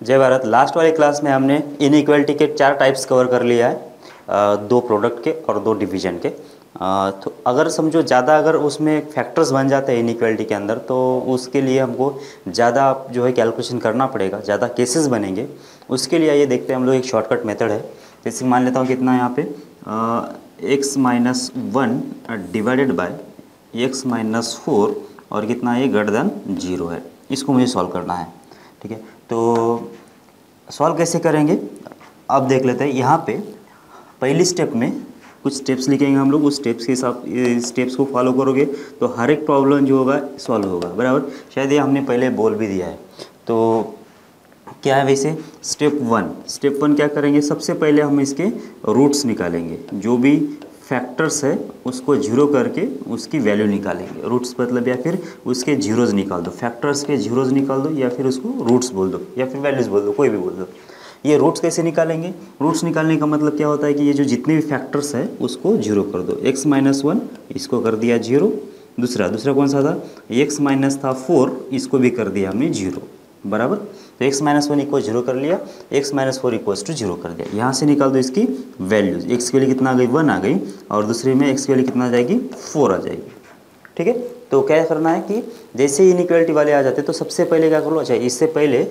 जय भारत। लास्ट वाली क्लास में हमने इनइक्वालिटी के चार टाइप्स कवर कर लिया है दो प्रोडक्ट के और दो डिवीज़न के। तो अगर समझो ज़्यादा अगर उसमें फैक्टर्स बन जाते हैं इनइक्वालिटी के अंदर तो उसके लिए हमको ज़्यादा जो है कैलकुलेशन करना पड़ेगा, ज़्यादा केसेस बनेंगे। उसके लिए ये देखते हैं हम लोग एक शॉर्टकट मेथड है। जैसे मान लेता हूँ कितना यहाँ पे x minus one divided by x minus four और कितना ये ग्रेटर देन ज़ीरो है। इसको मुझे सॉल्व करना है, ठीक है? तो सॉल्व कैसे करेंगे? अब देख लेते हैं, यहाँ पे पहली स्टेप में कुछ स्टेप्स लिखेंगे हम लोग, उस स्टेप्स के हिसाब स्टेप्स को फॉलो करोगे तो हर एक प्रॉब्लम जो होगा सॉल्व होगा, बराबर? शायद ये हमने पहले बोल भी दिया है। तो क्या है वैसे? स्टेप वन स्टेप वन क्या करेंगे? सबसे पहले हम इसके रूट्स निकालेंगे, जो भी फैक्टर्स है, उसको ज़ीरो करके उसकी वैल्यू निकालेंगे। रूट्स मतलब या फिर उसके जीरोज निकाल दो। फैक्टर्स के जीरोज निकाल दो या फिर उसको रूट्स बोल दो या फिर वैल्यूज़ बोल दो, कोई भी बोल दो। ये रूट्स कैसे निकालेंगे? रूट्स निकालने का मतलब क्या होता है कि ये जो जितने भी फैक्टर्स है, उसको ज़ीरो कर दो। एक्स माइनस वन इसको कर दिया ज़ीरो दूसरा दूसरा कौन सा था? एक्स माइनस था फोर इसको भी कर दिया हमने ज़ीरो बराबर? तो x minus one equal zero कर लिया x minus four equals to zero कर दिया। यहाँ से निकाल दो इसकी वैल्यूज़ एक्स के लिए कितना आ गई? वन आ गई और दूसरे में एक्स के लिए कितना आ जाएगी? फोर आ जाएगी। ठीक है? तो क्या करना है कि जैसे ही इनइक्वालिटी वाले आ जाते तो सबसे पहले क्या कर? अच्छा इससे पहले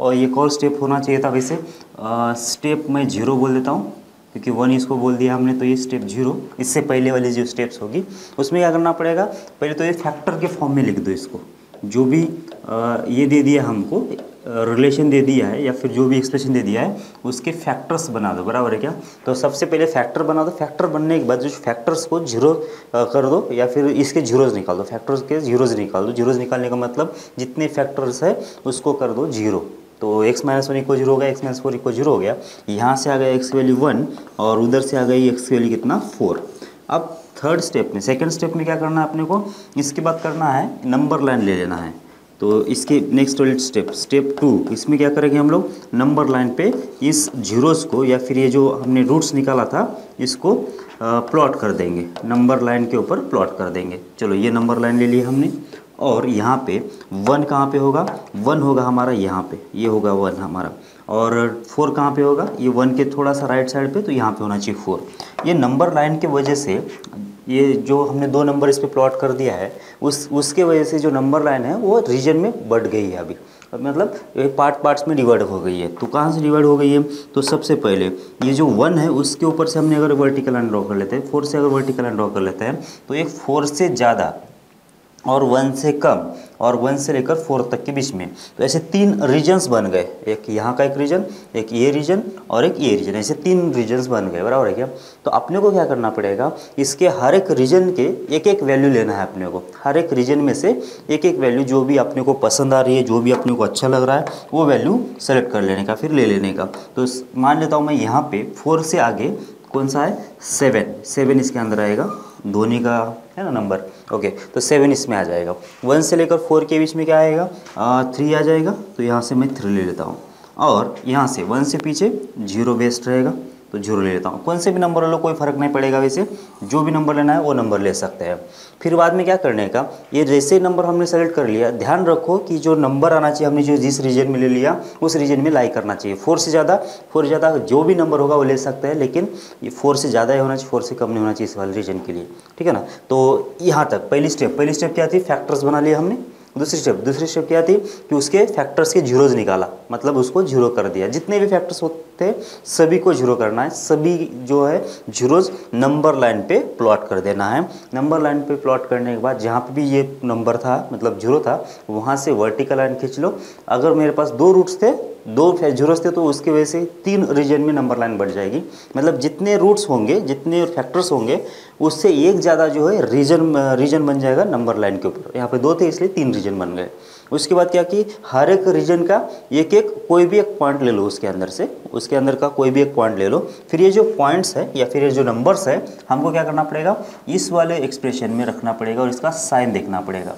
और एक और स्टेप होना चाहिए था वैसे स्टेप मैं ज़ीरो बोल देता हूँ क्योंकि वन इसको बोल दिया हमने तो ये स्टेप ज़ीरो इससे पहले वाली जो स्टेप्स होगी उसमें क्या करना पड़ेगा? पहले तो ये फैक्टर के फॉर्म में लिख दो इसको। जो भी आ, ये दे दिया हमको रिलेशन दे दिया है या फिर जो भी एक्सप्रेशन दे दिया है, उसके फैक्टर्स बना दो, बराबर है क्या? तो सबसे पहले फैक्टर बना दो। फैक्टर बनने के बाद जो फैक्टर्स को ज़ीरो कर दो या फिर इसके जीरोज निकाल दो। फैक्टर्स के जीरोज निकाल दो। जीरोज निकालने का मतलब जितने फैक्टर्स है, उसको कर दो ज़ीरो तो x minus one equal zero हो गया x minus four equal zero हो गया। यहाँ से आ गया एक्स वैल्यू वन और उधर से आ गई एक्स वैल्यू कितना? फोर अब थर्ड स्टेप में सेकंड स्टेप में क्या करना है अपने को? इसके बाद करना है नंबर लाइन ले लेना है। तो इसके नेक्स्ट वाली स्टेप स्टेप टू इसमें क्या करेंगे हम लोग? नंबर लाइन पे इस जीरोस को या फिर ये जो हमने रूट्स निकाला था, इसको प्लॉट कर देंगे। नंबर लाइन के ऊपर प्लॉट कर देंगे। चलो, ये नंबर लाइन ले लिया हमने। और यहाँ पे वन कहाँ पे होगा? वन होगा हमारा यहाँ पे। ये होगा वन हमारा। और फोर कहाँ पे होगा? ये वन के थोड़ा सा राइट साइड पे तो यहाँ पे होना चाहिए फोर ये नंबर लाइन के वजह से ये जो हमने दो नंबर इस पर प्लॉट कर दिया है, उस, उसके वजह से जो नंबर लाइन है, वो रीजन में बढ़ गई है अभी। मतलब पार्ट पार्ट्स में डिवाइड हो गई है। तो कहाँ से डिवाइड हो गई है? तो सबसे पहले, ये जो वन है, उसके ऊपर से हमने अगर वर्टिकल लाइन ड्रॉ कर लेते हैं फोर से अगर वर्टिकल लाइन ड्रॉ कर लेते हैं तो एक फोर से ज़्यादा और वन से कम, और वन से लेकर फोर तक के बीच में। तो ऐसे तीन रीजन्स बन गए। एक यहाँ का एक रीजन एक ये रीजन और एक ये रीजन ऐसे तीन रीजन्स बन गए, बराबर है क्या? तो अपने को क्या करना पड़ेगा? इसके हर एक रीजन के एक एक वैल्यू लेना है अपने को। हर एक रीजन में से एक एक वैल्यू जो भी अपने को पसंद आ रही है, जो भी अपने को अच्छा लग रहा है, वो वैल्यू सेलेक्ट कर लेने का, फिर ले लेने का। तो मान लेता हूँ मैं यहाँ पे फोर से आगे कौन सा है? सेवन सेवन इसके अंदर आएगा। धोनी का है ना नंबर ओके तो सेवन इसमें आ जाएगा। वन से लेकर फोर के बीच में क्या आएगा? थ्री आ जाएगा। तो यहाँ से मैं थ्री ले लेता हूँ। और यहाँ से वन से पीछे ज़ीरो बेस्ट रहेगा। तो ज़ीरो ले लेता हूँ। कौन से भी नंबर लो कोई फ़र्क नहीं पड़ेगा वैसे। जो भी नंबर लेना है, वो नंबर ले सकते हैं। फिर बाद में क्या करने का, ये जैसे नंबर हमने सेलेक्ट कर लिया, ध्यान रखो कि जो नंबर आना चाहिए, हमने जो जिस रीजन में ले लिया, उस रीजन में लाई करना चाहिए। फोर से ज़्यादा फोर से ज़्यादा जो भी नंबर होगा, वो ले सकते हैं, लेकिन ये फोर से ज़्यादा ही होना चाहिए फोर से कम नहीं होना चाहिए इस वाले रीजन के लिए। ठीक है ना? तो यहाँ तक, पहली स्टेप पहली स्टेप क्या थी? फैक्टर्स बना लिया हमने। दूसरी स्टेप दूसरी स्टेप क्या थी कि उसके फैक्टर्स के जीरोज निकाला मतलब उसको ज़ीरो कर दिया। जितने भी फैक्टर्स होते, सभी को ज़ीरो करना है, सभी जो है जीरोज नंबर लाइन पे प्लॉट कर देना है। नंबर लाइन पे प्लॉट करने के बाद, जहाँ पे भी ये नंबर था मतलब ज़ीरो था, वहाँ से वर्टिकल लाइन खींच लो। अगर मेरे पास दो रूट्स थे दो जीरोस थे तो उसकी वजह से तीन रीजन में नंबर लाइन बढ़ जाएगी। मतलब जितने रूट्स होंगे, जितने फैक्टर्स होंगे, उससे एक ज़्यादा जो है रीजन रीजन बन जाएगा नंबर लाइन के ऊपर। यहाँ पे दो थे, इसलिए तीन रीजन बन गए। उसके बाद क्या कि हर एक रीजन का एक एक, कोई भी एक पॉइंट ले लो उसके अंदर से। उसके अंदर का कोई भी एक पॉइंट ले लो। फिर ये जो पॉइंट्स है, या फिर ये जो नंबर्स है, हमको क्या करना पड़ेगा? इस वाले एक्सप्रेशन में रखना पड़ेगा और इसका साइन देखना पड़ेगा।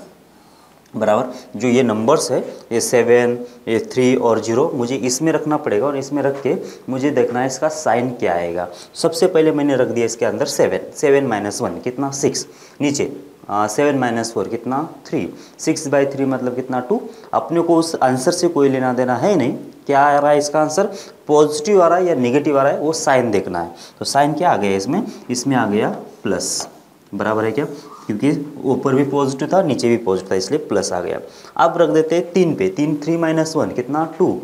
बराबर। जो ये नंबर्स है, ये सेवन ये थ्री और ज़ीरो मुझे इसमें रखना पड़ेगा और इसमें रख के मुझे देखना है इसका साइन क्या आएगा। सबसे पहले मैंने रख दिया इसके अंदर सेवन सेवन माइनस वन कितना? सिक्स नीचे सेवन माइनस फोर कितना? थ्री सिक्स बाई थ्री मतलब कितना? टू अपने को उस आंसर से कोई लेना देना है नहीं। क्या आ रहा है इसका आंसर पॉजिटिव आ रहा है या निगेटिव आ रहा है, वो साइन देखना है। तो साइन क्या आ गया इसमें? इसमें आ गया प्लस बराबर है क्या? क्योंकि ऊपर भी पॉजिटिव था, नीचे भी पॉजिटिव था, इसलिए प्लस आ गया। अब रख देते हैं तीन पे, तीन थ्री माइनस वन कितना? टू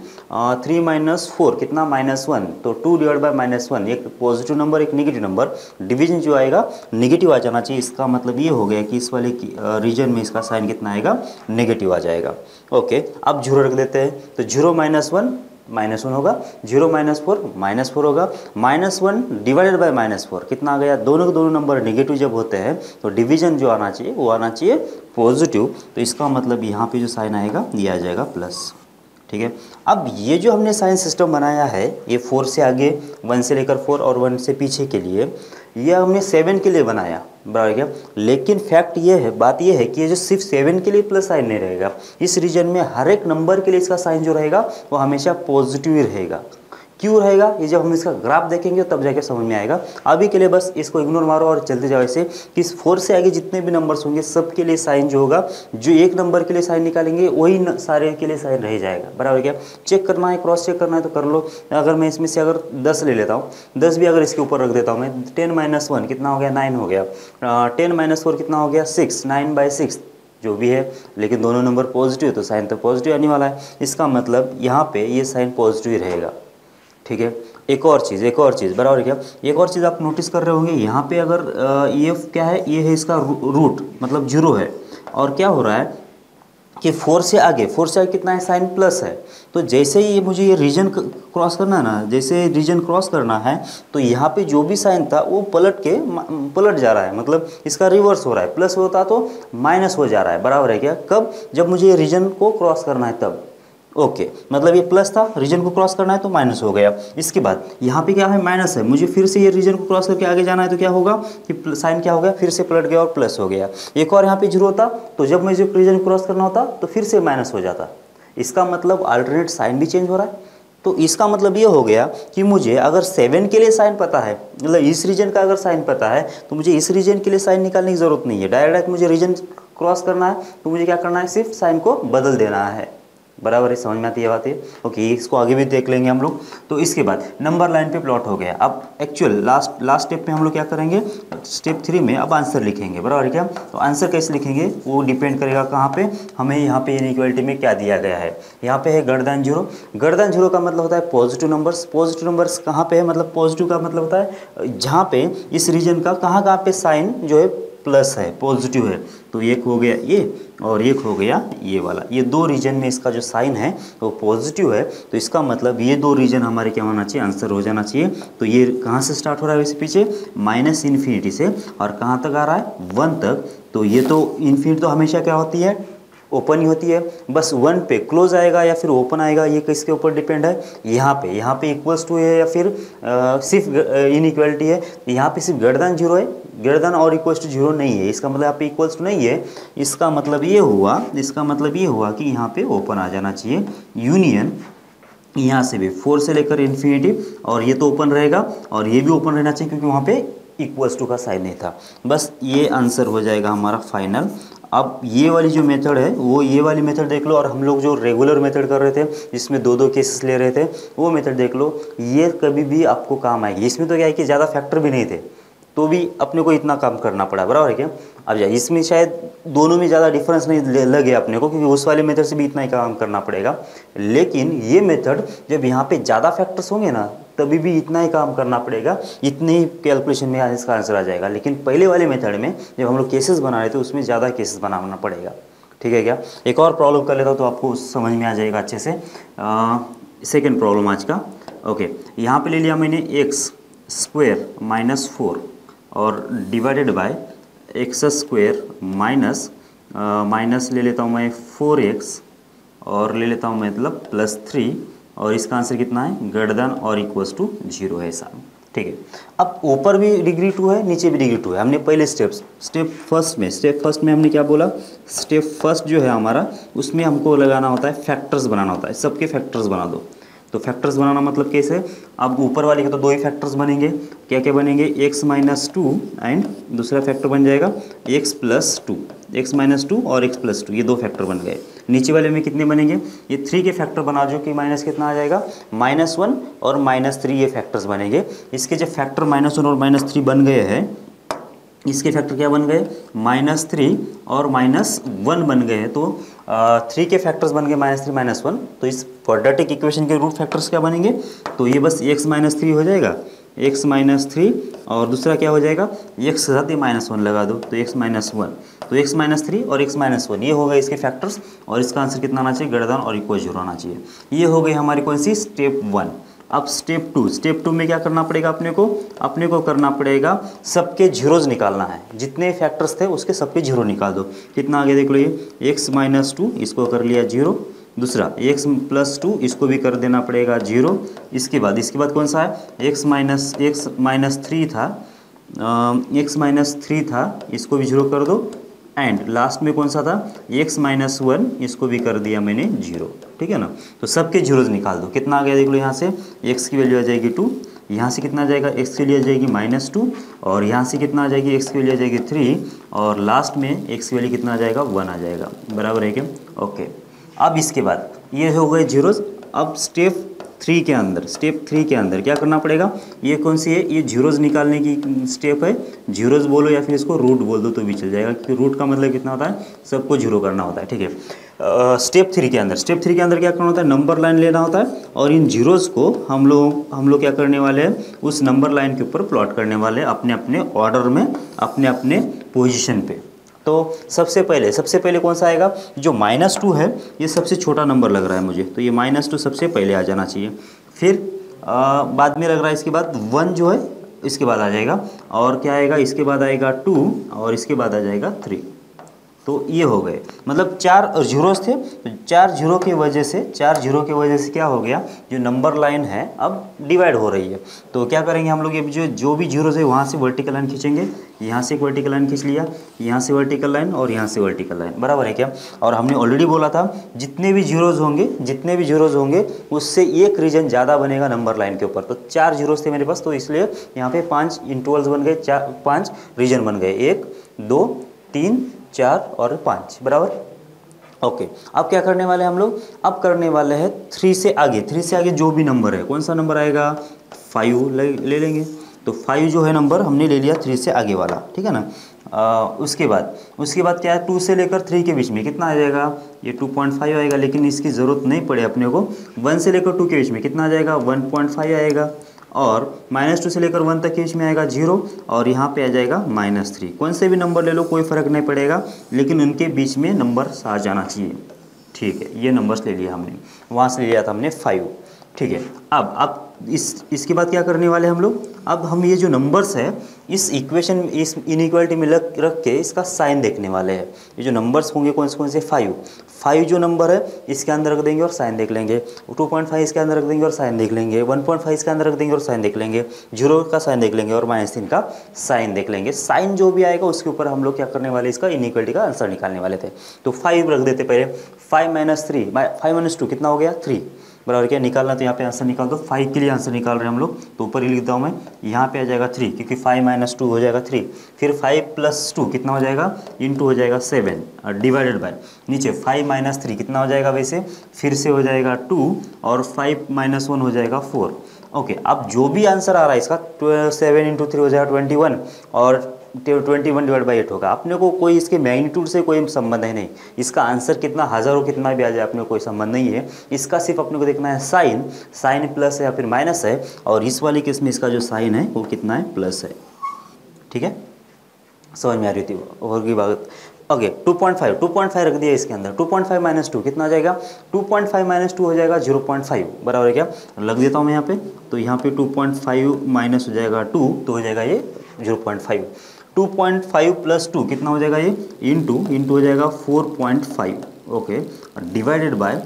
थ्री माइनस फोर कितना? माइनस वन तो two divide by minus one एक पॉजिटिव नंबर एक निगेटिव नंबर डिवीज़न जो आएगा निगेटिव आ जाना चाहिए। इसका मतलब ये हो गया कि इस वाले रीजन में इसका साइन कितना आएगा? नेगेटिव आ जाएगा। ओके अब ज़ीरो रख देते हैं। तो zero minus one minus one होगा, zero minus four minus four होगा। Minus one divided by minus four, कितना आ गया? दोनों के दोनों नंबर नेगेटिव जब होते हैं तो डिवीज़न जो आना चाहिए, वो आना चाहिए पॉजिटिव तो इसका मतलब यहाँ पे जो साइन आएगा, ये आ जाएगा प्लस ठीक है? अब ये जो हमने साइंस सिस्टम बनाया है, ये फोर से आगे वन से लेकर फोर और वन से पीछे के लिए, ये हमने सेवन के लिए बनाया, बराबर क्या? लेकिन फैक्ट ये है, बात ये है कि ये जो सिर्फ़ सेवन के लिए प्लस साइन नहीं रहेगा, इस रीजन में हर एक नंबर के लिए इसका साइन जो रहेगा, वो हमेशा पॉजिटिव ही रहेगा। क्यों रहेगा? ये जब हम इसका ग्राफ देखेंगे, तब जाके समझ में आएगा। अभी के लिए बस इसको इग्नोर मारो और चलते जाओ ऐसे। कि इस फोर से आगे जितने भी नंबर्स होंगे सबके लिए साइन जो होगा, जो एक नंबर के लिए साइन निकालेंगे, वही सारे के लिए साइन रह जाएगा। बराबर क्या? चेक करना है क्रॉस चेक करना है तो कर लो। अगर मैं इसमें से अगर दस ले लेता हूँ, दस भी अगर इसके ऊपर रख देता हूँ मैं टेन माइनस वन कितना हो गया? नाइन हो गया। टेन माइनस फोर कितना हो गया? सिक्स नाइन बाई सिक्स जो भी है। लेकिन दोनों नंबर पॉजिटिव तो साइन तो पॉजिटिव आने वाला है। इसका मतलब यहाँ पे ये साइन पॉजिटिव ही रहेगा। ठीक है? एक और चीज़, एक और चीज़, बराबर क्या? एक और चीज़ आप नोटिस कर रहे होंगे, यहाँ पे अगर ये क्या है? ये है इसका रूट मतलब ज़ीरो है। और क्या हो रहा है कि फोर से आगे फोर से आगे कितना है? साइन प्लस है। तो जैसे ही ये मुझे ये रीजन क्रॉस करना है ना, जैसे रीजन क्रॉस करना है तो यहाँ पे जो भी साइन था, वो पलट के पलट जा रहा है। मतलब इसका रिवर्स हो रहा है। प्लस होता तो माइनस हो जा रहा है। बराबर है क्या? कब? जब मुझे ये रीजन को क्रॉस करना है तब। ओके मतलब ये प्लस था रीजन को क्रॉस करना है तो माइनस हो गया। इसके बाद, यहाँ पे क्या है माइनस है। मुझे फिर से ये रीजन को क्रॉस करके आगे जाना है तो क्या होगा कि साइन क्या हो गया, फिर से पलट गया और प्लस हो गया। एक और यहाँ पे ज़ीरो होता तो जब मुझे रीजन क्रॉस करना होता तो फिर से माइनस हो जाता। इसका मतलब अल्टरनेट साइन भी चेंज हो रहा है। तो इसका मतलब ये हो गया कि मुझे अगर सेवन के लिए साइन पता है मतलब इस रीजन का अगर साइन पता है तो मुझे इस रीजन के लिए साइन निकालने की ज़रूरत नहीं है। डायरेक्ट मुझे रीजन क्रॉस करना है तो मुझे क्या करना है, सिर्फ़ साइन को बदल देना है। बराबर है, समझ में आती है बात? है ओके इसको आगे भी देख लेंगे हम लोग। तो इसके बाद नंबर लाइन पे प्लॉट हो गया। अब एक्चुअल लास्ट लास्ट स्टेप पे हम लोग क्या करेंगे? स्टेप थ्री में अब आंसर लिखेंगे, बराबर क्या? तो आंसर कैसे लिखेंगे? वो डिपेंड करेगा कहाँ पे? हमें यहाँ पे इनइक्वलिटी में क्या दिया गया है? यहाँ पे है गर्दन ज़ीरो गर्दन ज़ीरो का मतलब होता है पॉजिटिव नंबर्स पॉजिटिव नंबर्स कहाँ पे है? मतलब पॉजिटिव का मतलब होता है, जहाँ पे इस रीजन का कहाँ कहाँ पे साइन जो है प्लस है पॉजिटिव है तो एक हो गया ये और एक हो गया ये वाला। ये दो रीजन में इसका जो साइन है वो पॉजिटिव है तो इसका मतलब ये दो रीजन हमारे क्या होना चाहिए आंसर हो जाना चाहिए। तो ये कहाँ से स्टार्ट हो रहा है वैसे पीछे? माइनस इन्फिनिटी से। और कहाँ तक आ रहा है? वन तक। तो ये तो इन्फिनिटी तो हमेशा क्या होती है? ओपन ही होती है। बस वन पे क्लोज आएगा या फिर ओपन आएगा ये किसके ऊपर डिपेंड है? यहाँ पे। यहाँ पे इक्वल्स टू है या फिर आ, सिर्फ़ इनइक्वलिटी है। यहाँ पे सिर्फ़ गर्दन ज़ीरो है। गर्दन और इक्वल्स टू ज़ीरो नहीं है। इसका मतलब यहाँ पे इक्वल्स टू नहीं है। इसका मतलब ये हुआ, इसका मतलब ये हुआ कि यहाँ पे ओपन आ जाना चाहिए। यूनियन यहाँ से भी फोर से लेकर इन्फिनिटी और ये तो ओपन रहेगा, और ये भी ओपन रहना चाहिए क्योंकि वहाँ पे इक्वल्स टू का साइन नहीं था। बस ये आंसर हो जाएगा हमारा फाइनल अब ये वाली जो मेथड है, वो ये वाली मेथड देख लो, और हम लोग जो रेगुलर मेथड कर रहे थे, जिसमें दो दो केसेस ले रहे थे, वो मेथड देख लो। ये कभी भी आपको काम आएगी। इसमें तो क्या है कि ज़्यादा फैक्टर भी नहीं थे। तो भी अपने को इतना काम करना पड़ा, बराबर है क्या? अब जा इसमें शायद दोनों में ज़्यादा डिफरेंस नहीं लगे अपने को, क्योंकि उस वाले मेथड से भी इतना ही काम करना पड़ेगा। लेकिन ये मेथड जब यहाँ पे ज़्यादा फैक्टर्स होंगे ना, तभी भी इतना ही काम करना पड़ेगा, इतने ही कैलकुलेशन में इसका आंसर आ जाएगा। लेकिन पहले वाले मेथड में जब हम लोग केसेस बना रहे थे, उसमें ज़्यादा केसेस बनाना पड़ेगा। ठीक है क्या? एक और प्रॉब्लम कर लेता हूँ तो आपको समझ में आ जाएगा अच्छे से। सेकेंड प्रॉब्लम आज का। ओके यहाँ पर ले लिया मैंने एक्स स्क्वेयर माइनस फोर और divided by x square minus minus ले लेता हूँ मैं फोर एक्स और ले लेता हूँ मतलब प्लस थ्री और इसका आंसर कितना है? गर्दन और इक्वल्स टू ज़ीरो है साहब ठीक है। अब ऊपर भी डिग्री टू है, नीचे भी डिग्री टू है। हमने पहले स्टेप्स स्टेप फ़र्स्ट में स्टेप फ़र्स्ट में हमने क्या बोला? स्टेप फ़र्स्ट जो है हमारा, उसमें हमको लगाना होता है फैक्टर्स बनाना होता है। सबके फैक्टर्स बना दो। तो फैक्टर्स बनाना मतलब कैसे अब ऊपर वाले के तो दो ही फैक्टर्स बनेंगे। क्या क्या बनेंगे? एक्स माइनस टू एंड दूसरा फैक्टर बन जाएगा। X plus two x minus two और एक्स प्लस टू ये दो फैक्टर बन गए। नीचे वाले में कितने बनेंगे? ये थ्री के फैक्टर बना जो कि माइनस कितना आ जाएगा? माइनस वन और माइनस थ्री ये फैक्टर्स बनेंगे। इसके जब फैक्टर माइनस वन और माइनस थ्री बन गए हैं, इसके फैक्टर क्या बन गए? माइनस थ्री और माइनस वन बन गए तो थ्री के फैक्टर्स बन गए माइनस थ्री माइनस वन तो इस क्वाड्रेटिक इक्वेशन के रूट फैक्टर्स क्या बनेंगे? तो ये बस एक्स माइनस थ्री हो जाएगा। एक्स माइनस थ्री और दूसरा क्या हो जाएगा? एक्स के साथ ये माइनस वन लगा दो। तो एक्स माइनस वन तो एक्स माइनस थ्री और एक्स माइनस वन ये होगा इसके फैक्टर्स और इसका आंसर कितना आना चाहिए? ग्रेटर और इक्वल ज़ीरो आना चाहिए। ये हो गई हमारी कौन सी? स्टेप वन अब स्टेप टू स्टेप टू में क्या करना पड़ेगा अपने को? अपने को करना पड़ेगा सबके जीरोज निकालना है। जितने फैक्टर्स थे, उसके सबके ज़ीरो निकाल दो। कितना आगे देख लो ये? एक्स माइनस टू इसको कर लिया ज़ीरो दूसरा एक्स प्लस टू इसको भी कर देना पड़ेगा ज़ीरो इसके बाद इसके बाद कौन सा है? X minus x minus three था। एक्स माइनस थ्री था, इसको भी ज़ीरो कर दो। एंड लास्ट में कौन सा था? एक्स माइनस वन इसको भी कर दिया मैंने ज़ीरो ठीक है ना? तो सबके जीरोज निकाल दो। कितना आ गया देख लो यहाँ से? एक्स की वैल्यू आ जाएगी टू यहाँ से कितना आ जाएगा? एक्स की वैल्यू आ जाएगी माइनस टू और यहाँ से कितना आ जाएगी? एक्स की वैल्यू आ जाएगी थ्री और लास्ट में एक्स की वैल्यू कितना आ जाएगा? वन आ जाएगा। बराबर है क्या? ओके अब इसके बाद ये हो गए जीरोज अब स्टेप थ्री के अंदर स्टेप थ्री के अंदर क्या करना पड़ेगा? ये कौन सी है? ये जीरोज निकालने की स्टेप है। जीरोज बोलो या फिर इसको रूट बोल दो तो भी चल जाएगा, क्योंकि रूट का मतलब कितना होता है? सबको ज़ीरो करना होता है, ठीक है? स्टेप थ्री के अंदर स्टेप थ्री के अंदर क्या करना होता है? नंबर लाइन लेना होता है और इन जीरोज़ को हम लोग हम लोग क्या करने वाले हैं? उस नंबर लाइन के ऊपर प्लॉट करने वाले अपने अपने ऑर्डर में अपने अपने पोजिशन पे। तो सबसे पहले सबसे पहले कौन सा आएगा? जो माइनस टू है ये सबसे छोटा नंबर लग रहा है मुझे। तो ये माइनस टू सबसे पहले आ जाना चाहिए। फिर आ, बाद में लग रहा है इसके बाद वन जो है इसके बाद आ जाएगा। और क्या आएगा? इसके बाद आएगा टू और इसके बाद आ जाएगा थ्री तो ये हो गए। मतलब चार जीरोस थे तो चार ज़ीरो की वजह से, चार ज़ीरो की वजह से क्या हो गया? जो नंबर लाइन है, अब डिवाइड हो रही है। तो क्या करेंगे हम लोग, ये जो जो भी जीरोस है, वहाँ से वर्टिकल लाइन खींचेंगे। यहाँ से एक वर्टिकल लाइन खींच लिया, यहाँ से वर्टिकल लाइन और यहाँ से वर्टिकल लाइन बराबर है क्या? और हमने ऑलरेडी बोला था, जितने भी जीरोज होंगे, जितने भी जीरोज होंगे, उससे एक रीजन ज़्यादा बनेगा नंबर लाइन के ऊपर। तो चार जीरोज थे मेरे पास तो इसलिए यहाँ पे पाँच इंटरवल्स बन गए, चार, पाँच रीजन बन गए। एक, दो, तीन चार और पाँच बराबर? ओके अब क्या करने वाले हैं हम लोग? अब करने वाले हैं थ्री से आगे थ्री से आगे जो भी नंबर है कौन सा नंबर आएगा? फाइव ले, ले लेंगे। तो फाइव जो है नंबर हमने ले लिया थ्री से आगे वाला ठीक है ना? आ, उसके बाद उसके बाद क्या है? टू से लेकर थ्री के बीच में कितना आ जाएगा? ये टू पॉइंट फाइव आएगा लेकिन इसकी ज़रूरत नहीं पड़े अपने को। वन से लेकर टू के बीच में कितना आ जाएगा? वन पॉइंट फाइव आएगा। और माइनस टू से लेकर वन तक के बीच में आएगा ज़ीरो और यहाँ पे आ जाएगा माइनस थ्री कौन से भी नंबर ले लो, कोई फ़र्क नहीं पड़ेगा, लेकिन उनके बीच में नंबर आ जाना चाहिए। ठीक है, ये नंबर्स ले लिया हमने, वहाँ से ले लिया था हमने फाइव ठीक है, अब अब इस, इसके बाद क्या करने वाले हम लोग? अब हम ये जो नंबर्स है, इस इक्वेशन इस इनइक्वालिटी में रख रख के इसका साइन देखने वाले हैं। ये जो नंबर्स होंगे कौन से कौन से? फाइव फाइव जो नंबर है, इसके अंदर रख देंगे और साइन देख लेंगे। टू पॉइंट फाइव इसके अंदर रख देंगे और साइन देख लेंगे। वन पॉइंट फाइव इसके अंदर रख देंगे और साइन देख लेंगे। ज़ीरो का साइन देख लेंगे और माइनस तीन का साइन देख लेंगे। साइन जो भी आएगा, उसके ऊपर हम लोग क्या करने वाले इसका इनइक्वालिटी का आंसर निकालने वाले थे। तो फाइव रख देते पहले। Five minus three five minus two कितना हो गया? थ्री बराबर क्या निकालना तो यहाँ पे आंसर निकाल दो। फाइव के लिए आंसर निकाल रहे हैं हम लोग। तो ऊपर ही लिखता हूँ मैं। यहाँ पे आ जाएगा थ्री क्योंकि फाइव माइनस टू हो जाएगा थ्री फिर फाइव प्लस टू कितना हो जाएगा? इंटू हो जाएगा सेवन डिवाइडेड बाय नीचे फाइव माइनस थ्री कितना हो जाएगा वैसे? फिर से हो जाएगा टू और फाइव माइनस वन हो जाएगा फोर ओके अब जो भी आंसर आ रहा है इसका सेवन इंटू थ्री हो जाएगा ट्वेंटी वन और twenty one divide by eight होगा। अपने को कोई इसके मैग्नीट्यूड से कोई संबंध है नहीं। इसका आंसर कितना, हज़ारों कितना भी आ जाए, अपने को कोई संबंध नहीं है। इसका सिर्फ़ अपने को देखना है साइन। साइन प्लस है या फिर माइनस है, और इस वाली केस में इसका जो साइन है, वो कितना है, प्लस है। ठीक है? समझ में आ रही थी और की बात? ओके 2.5 2.5 रख दिया इसके अंदर। Two point five minus two कितना जाएगा? 2.5 पॉइंट फाइव माइनस टू हो जाएगा 0.5 बराबर है क्या? लग देता हूँ मैं यहाँ पे। तो यहाँ पे 2.5 माइनस हो जाएगा टू तो हो जाएगा ये 0.5 2.5 प्लस टू, कितना हो जाएगा ये? इंटू इंटू हो जाएगा 4.5 okay divided by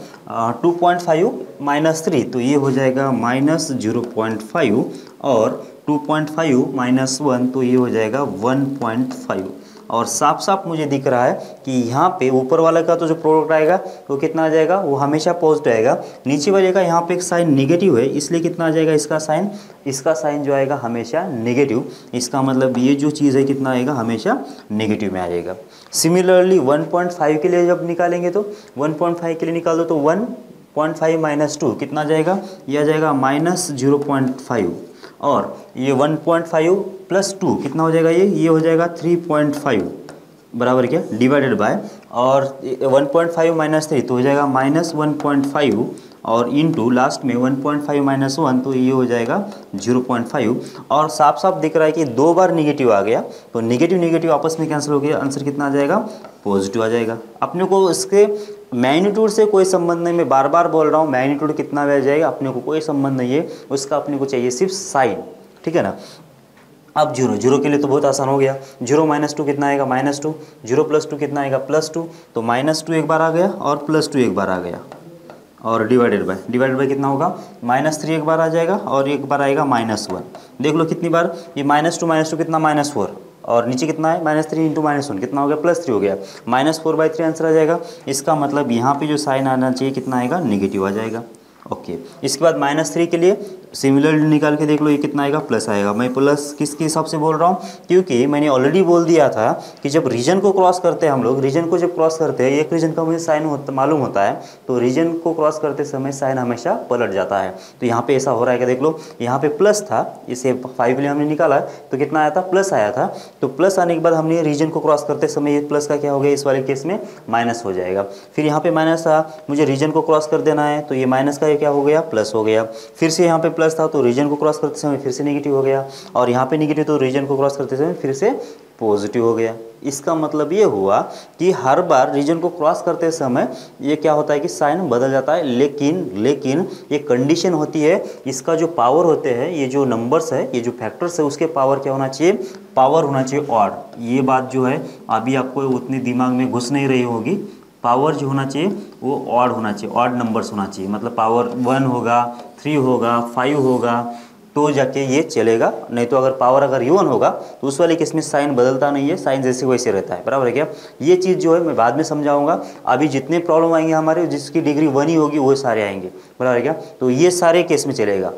two point five minus three तो ये हो जाएगा माइनस ज़ीरो पॉइंट फाइव और 2.5 माइनस वन तो ये हो जाएगा 1.5 और साफ़ साफ़ मुझे दिख रहा है कि यहाँ पे ऊपर वाले का तो जो प्रोडक्ट आएगा, वो कितना आ जाएगा? वो हमेशा पॉजिटिव आएगा। नीचे वाले का यहाँ पे एक साइन निगेटिव है, इसलिए कितना आ जाएगा इसका साइन इसका साइन जो आएगा हमेशा निगेटिव इसका मतलब ये जो चीज़ है, कितना आएगा? हमेशा निगेटिव में आ जाएगा। सिमिलरली 1.5 के लिए जब निकालेंगे तो 1.5 के लिए निकाल दो तो 1.5 माइनस टू कितना जाएगा? यह जाएगा माइनस ज़ीरो पॉइंट फाइव और ये 1.5 प्लस टू कितना हो जाएगा ये? ये हो जाएगा 3.5 बराबर क्या? डिवाइडेड बाय और one point five minus three तो हो जाएगा माइनस वन पॉइंट फाइव और इन टू लास्ट में 1.5 पॉइंट फाइव माइनस वन तो ये हो जाएगा 0.5 और साफ़ साफ़ दिख रहा है कि दो बार निगेटिव आ गया तो निगेटिव निगेटिव आपस में कैंसिल हो गया आंसर कितना आ जाएगा? पॉजिटिव आ जाएगा। अपने को इसके मैग्नीट्यूड से कोई संबंध नहीं, मैं बार बार बोल रहा हूँ मैग्नीट्यूड कितना आ जाएगा, अपने को कोई संबंध नहीं है, उसका अपने को चाहिए सिर्फ़ साइन ठीक है ना? अब ज़ीरो। ज़ीरो के लिए तो बहुत आसान हो गया। ज़ीरो माइनस टू कितना आएगा? Minus two. Zero plus two कितना आएगा? Plus two. तो माइनस टू एक बार आ गया और प्लस टू एक बार आ गया। और डिवाइडेड बाय। डिवाइडेड बाय कितना होगा? माइनस थ्री एक बार आ जाएगा और एक बार आएगा माइनस वन। देख लो कितनी बार। ये माइनस टू माइनस टू कितना? Minus four. और नीचे कितना है? Minus three into minus one. कितना हो गया? प्लस थ्री हो गया। Minus four by three answer आ जाएगा। इसका मतलब यहाँ पे जो साइन आना चाहिए, कितना आएगा? निगेटिव आ जाएगा। ओके। इसके बाद माइनस थ्री के लिए सिमिलर निकाल के देख लो, ये कितना आएगा? प्लस आएगा। मैं प्लस किसके हिसाब से बोल रहा हूँ? क्योंकि मैंने ऑलरेडी बोल दिया था कि जब रीजन को क्रॉस करते हैं हम लोग रीजन को जब क्रॉस करते हैं, एक रीजन का मुझे साइन होता, मालूम होता है तो रीजन को क्रॉस करते समय साइन हमेशा पलट जाता है। तो यहाँ पे ऐसा हो रहा है कि देख लो, यहाँ पे प्लस था, इसे फाइव लिए हमने निकाला तो कितना आया था? प्लस आया था। तो प्लस आने के बाद हमने रीजन को क्रॉस करते समय ये प्लस का क्या हो गया? इस वाले केस में माइनस हो जाएगा। फिर यहाँ पे माइनस था, मुझे रीजन को क्रॉस कर देना है तो ये माइनस का क्या हो गया? प्लस हो गया। फिर से यहाँ पे प्लस था तो रीजन को क्रॉस करते समय फिर से नेगेटिव हो गया और यहाँ पे नेगेटिव तो रीजन को क्रॉस करते समय फिर से पॉजिटिव हो गया। इसका मतलब ये हुआ कि हर बार रीजन को क्रॉस करते समय ये क्या होता है कि साइन बदल जाता है, लेकिन लेकिन ये कंडीशन होती है, इसका जो पावर होते हैं, ये जो नंबर्स है, ये जो फैक्टर्स है, उसके पावर क्या होना चाहिए? पावर होना चाहिए ऑड ये बात जो है, अभी आपको उतनी दिमाग में घुस नहीं रही होगी। पावर जो होना चाहिए, वो ऑड होना चाहिए ऑड नंबर्स होना चाहिए। मतलब पावर वन होगा थ्री होगा फाइव होगा तो जाके ये चलेगा। नहीं तो अगर पावर अगर यून होगा तो उस वाले केस में साइन बदलता नहीं है साइन जैसे वैसे रहता है। बराबर है क्या? ये चीज़ जो है, मैं बाद में समझाऊँगा। अभी जितने प्रॉब्लम आएँगे हमारे, जिसकी डिग्री वन ही होगी, वो सारे आएँगे। बराबर है क्या? तो ये सारे केस में चलेगा।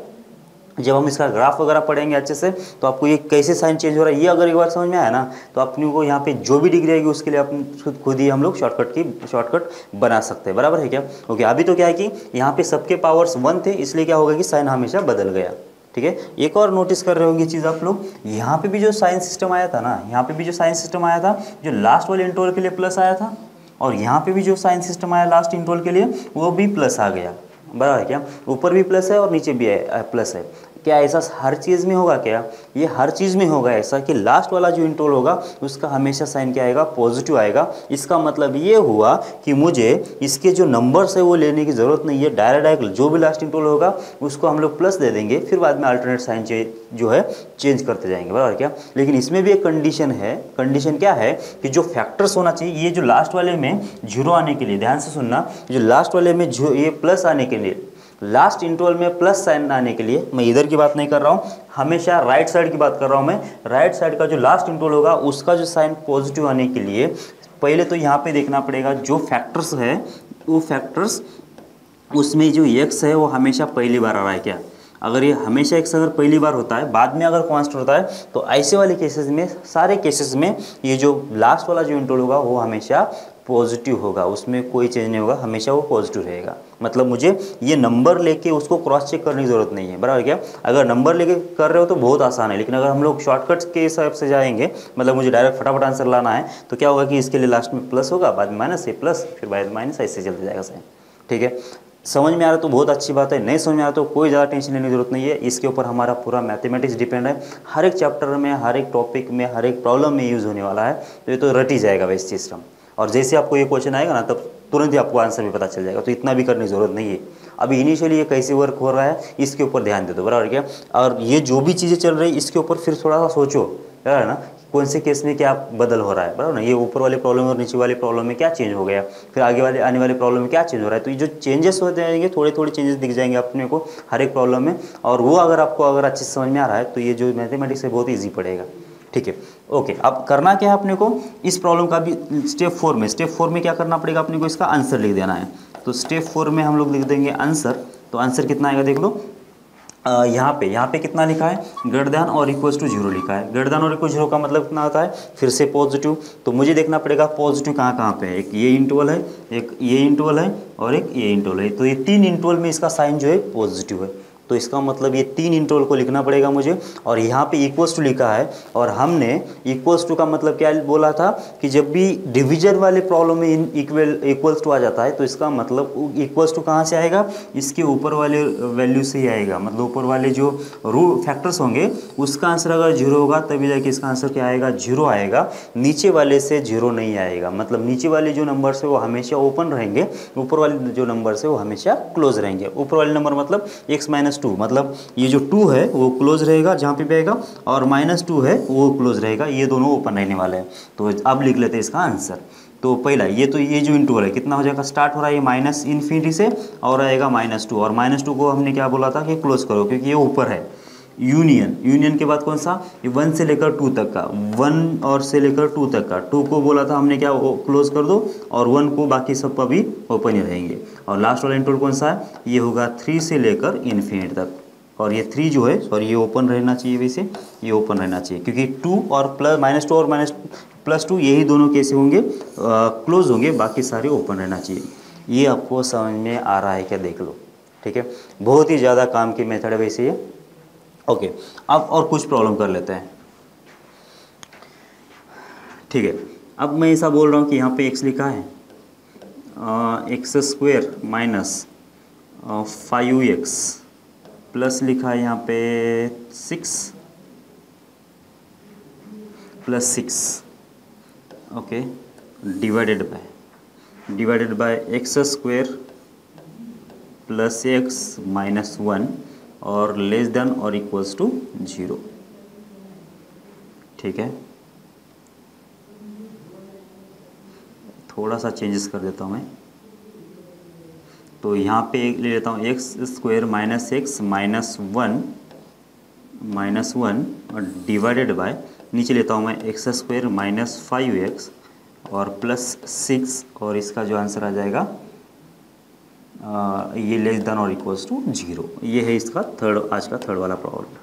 जब हम इसका ग्राफ वगैरह पढ़ेंगे अच्छे से तो आपको ये कैसे साइन चेंज हो रहा है, ये अगर एक बार समझ में आया ना तो अपने को यहाँ पे जो भी डिग्री आएगी उसके लिए अपन खुद खुद ही हम लोग शॉर्टकट की शॉर्टकट बना सकते हैं। बराबर है क्या? ओके अभी तो क्या है कि यहाँ पे सबके पावर्स वन थे, इसलिए क्या होगा कि साइन हमेशा बदल गया। ठीक है? एक और नोटिस कर रहे होंगे चीज़ आप लोग, यहाँ पे भी जो साइंस सिस्टम आया था ना, यहाँ पे भी जो साइंस सिस्टम आया था, जो लास्ट वाले इंटोल के लिए प्लस आया था, और यहाँ पे भी जो साइंस सिस्टम आया लास्ट इंटोल के लिए, वो भी प्लस आ गया। बराबर है क्या? ऊपर भी प्लस है और नीचे भी है प्लस है। क्या ऐसा हर चीज़ में होगा क्या? ये हर चीज़ में होगा ऐसा कि लास्ट वाला जो इंटोल होगा, उसका हमेशा साइन क्या आएगा? पॉजिटिव आएगा। इसका मतलब ये हुआ कि मुझे इसके जो नंबर्स है वो लेने की ज़रूरत नहीं है। डायरेक्ट डायरेक्ट जो भी लास्ट इंटोल होगा, उसको हम लोग प्लस दे देंगे, फिर बाद में अल्टरनेट साइन जो है चेंज करते जाएँगे। बराबर क्या? लेकिन इसमें भी एक कंडीशन है। कंडीशन क्या है कि जो फैक्टर्स होना चाहिए, ये जो लास्ट वाले में ज़ीरो आने के लिए, ध्यान से सुनना, जो लास्ट वाले में जो ये प्लस आने के लिए लास्ट इंटरवल में प्लस साइन आने के लिए मैं इधर की बात नहीं कर रहा हूँ, हमेशा राइट साइड की बात कर रहा हूँ मैं। राइट साइड का जो लास्ट इंटरवल होगा, उसका जो साइन पॉजिटिव आने के लिए पहले तो यहाँ पे देखना पड़ेगा जो फैक्टर्स है, वो फैक्टर्स उसमें जो एक्स है वो हमेशा पहली बार आ रहा है क्या? अगर ये हमेशा एक्स अगर पहली बार होता है, बाद में अगर कॉन्स्ट होता है तो ऐसे वाले केसेस में, सारे केसेस में ये जो लास्ट वाला जो इंटरवल होगा, वो हमेशा पॉजिटिव होगा, उसमें कोई चेंज नहीं होगा, हमेशा वो पॉजिटिव रहेगा। मतलब मुझे ये नंबर लेके उसको क्रॉस चेक करने की ज़रूरत नहीं है, बराबर क्या? अगर नंबर लेके कर रहे हो तो बहुत आसान है, लेकिन अगर हम लोग शॉर्टकट्स के हिसाब से जाएँगे मतलब मुझे डायरेक्ट फटाफट आंसर लाना है तो क्या होगा कि इसके लिए लास्ट में प्लस होगा, बाद में माइनस से प्लस फिर बाद माइनस ऐसे चलते जाएगा सही ठीक है? समझ में आ रहा तो बहुत अच्छी बात है, नहीं समझ में आ रहा तो कोई ज़्यादा टेंशन लेने की ज़रूरत नहीं है, इसके ऊपर हमारा पूरा मैथमेटिक्स डिपेंड है। हर एक चैप्टर में, हर एक टॉपिक में, हर एक प्रॉब्लम में यूज़ होने वाला है तो ये तो रट ही जाएगा वैसे सिस्टम और जैसे आपको ये क्वेश्चन आएगा ना, तब तुरंत ही आपको आंसर भी पता चल जाएगा। तो इतना भी करने की ज़रूरत नहीं है। अभी इनिशियली ये कैसे वर्क हो रहा है, इसके ऊपर ध्यान दे दो, बराबर क्या? और ये जो भी चीज़ें चल रही है इसके ऊपर फिर थोड़ा सा सोचो है ना? कौन से केस में क्या बदल हो रहा है, बराबर ना? ये ऊपर वाले प्रॉब्लम और नीचे वाले प्रॉब्लम में क्या चेंज हो गया? फिर आगे वाले, आने वाले प्रॉब्लम में क्या चेंज हो रहा है? तो ये जो चेंजेस हो जाएँगे थोड़े थोड़े चेंजेस दिख जाएँगे अपने को, हर एक प्रॉब्लम में। और वो अगर आपको अगर अच्छे से समझ में आ रहा है तो ये जो मैथमेटिक्स है, बहुत ईजी पड़ेगा। ठीक है? ओके अब करना क्या है अपने को? इस प्रॉब्लम का भी स्टेप फोर में स्टेप फोर में क्या करना पड़ेगा अपने को? इसका आंसर लिख देना है। तो स्टेप फोर में हम लोग लिख देंगे आंसर तो आंसर कितना आएगा देख लो? यहाँ पे यहाँ पे कितना लिखा है? ग्रेटर और इक्वल्स टू ज़ीरो लिखा है। ग्रेटर और इक्वल ज़ीरो का मतलब कितना आता है? फिर से पॉजिटिव तो मुझे देखना पड़ेगा पॉजिटिव कहाँ कहाँ पे है? एक ये इंटरवल है, एक ये इंटरवल है और एक ये इंटरवल है। तो ये तीन इंटरवल में इसका साइन जो है पॉजिटिव है। तो इसका मतलब ये तीन इंटरवल को लिखना पड़ेगा मुझे, और यहाँ पे इक्वल्स टू लिखा है, और हमने इक्वल्स टू का मतलब क्या बोला था कि जब भी डिविजन वाले प्रॉब्लम में इन इक्वल इक्वल्स टू आ जाता है तो इसका मतलब इक्वल्स टू कहाँ से आएगा? इसके ऊपर वाले वैल्यू से ही आएगा। मतलब ऊपर वाले जो रू फैक्टर्स होंगे, उसका आंसर अगर ज़ीरो होगा, तभी जाके इसका आंसर क्या आएगा? ज़ीरो आएगा। नीचे वाले से ज़ीरो नहीं आएगा। मतलब नीचे वाले जो नंबर से वो हमेशा ओपन रहेंगे। ऊपर वाले जो नंबर है, वो हमेशा क्लोज रहेंगे। ऊपर वाले नंबर मतलब एक्स माइनस टू मतलब ये जो टू है, वो क्लोज रहेगा, जहाँ पे आएगा, और माइनस टू है, वो क्लोज रहेगा, ये दोनों ओपन रहने वाले हैं। तो अब लिख लेते हैं इसका आंसर तो पहला, ये तो ये जो इंटू है कितना हो जाएगा? स्टार्ट हो रहा है ये माइनस इन्फिनिटी से, और आएगा माइनस टू और माइनस टू को हमने क्या बोला था कि क्लोज करो, क्योंकि ये ऊपर है। यूनियन यूनियन के बाद कौन सा? ये वन से लेकर टू तक का। वन और से लेकर टू तक का। टू को बोला था हमने, क्या क्लोज कर दो? और वन को बाकी सब पर भी ओपन ही रहेंगे। और लास्ट वाला इंटरवल कौन सा है? ये होगा थ्री से लेकर इन्फिनिट तक। और ये थ्री जो है सॉरी ये ओपन रहना चाहिए वैसे। ये ओपन रहना चाहिए। क्योंकि टू और प्लस माइनस टू और माइनस प्लस टू यही दोनों कैसे होंगे। क्लोज होंगे, बाकी सारे ओपन रहना चाहिए। ये आपको समझ में आ रहा है क्या? देख लो। ठीक है? बहुत ही ज़्यादा काम की मेथड है वैसे ये। ओके, अब और कुछ प्रॉब्लम कर लेते हैं। ठीक है, अब मैं ऐसा बोल रहा हूँ कि यहाँ पे एक्स लिखा है x square minus five x plus लिखा है यहाँ पे six plus six okay divided by divided by x square plus x minus one और लेस देन और इक्वल्स टू ज़ीरो ठीक है? थोड़ा सा चेंजेस कर देता हूँ मैं। तो यहाँ पे ले लेता हूँ x square minus x minus one minus one divided by नीचे लेता हूँ मैं x square minus five x और प्लस सिक्स और इसका जो आंसर आ जाएगा ये लेस देन और इक्वल्स टू ज़ीरो ये है इसका थर्ड आज का थर्ड वाला प्रॉब्लम